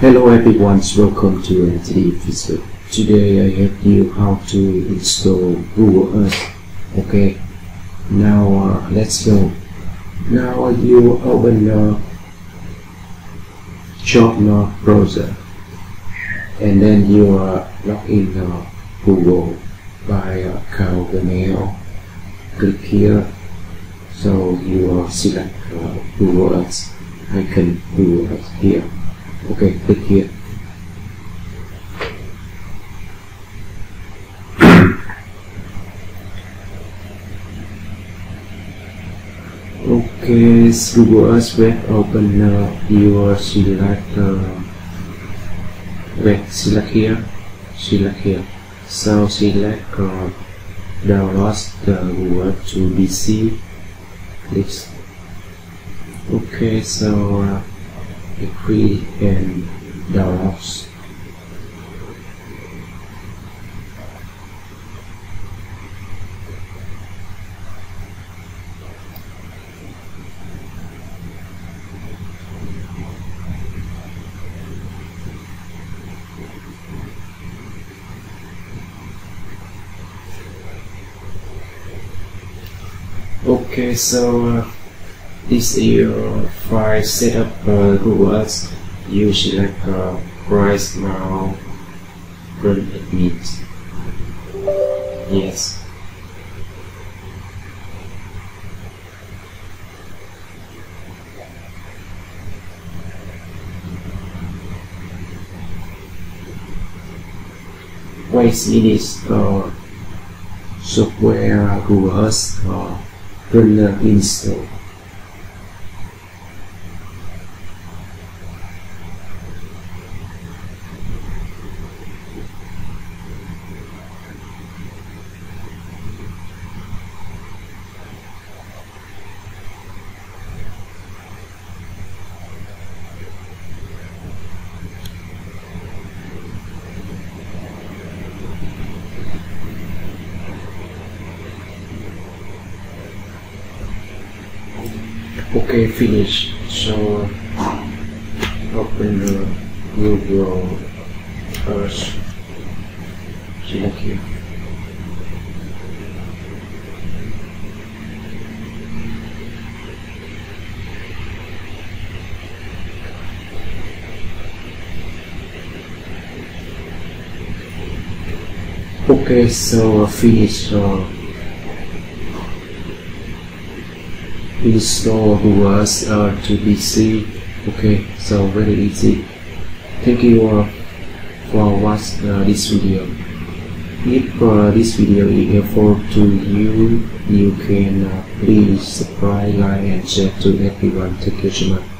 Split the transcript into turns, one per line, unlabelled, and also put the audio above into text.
Hello everyone, welcome to NTD Facebook. Today I help you how to install Google Earth. Okay, now uh, let's go. Now you open the Chrome browser and then you uh, log in uh, Google by account Gmail. Click here. So you uh, select uh, Google Earth icon Google Earth here ok thực hiện. Okay Google Earth web open uh, your select uh, web select here. Select here. So select uh, download the Google to PC please okay so uh, free and downloads okay so uh, this is your file setup uh, Ads. You select uh, price now run admit. Yes. Wait minutes uh, software Earth uh, run install. Okay finish. So open the Google Earth. Select here. Okay so finish install Earth uh, to PC okay so very easy. Thank you all for watching uh, this video. If uh, this video is helpful to you you can uh, please subscribe like and share to everyone. Thank you so much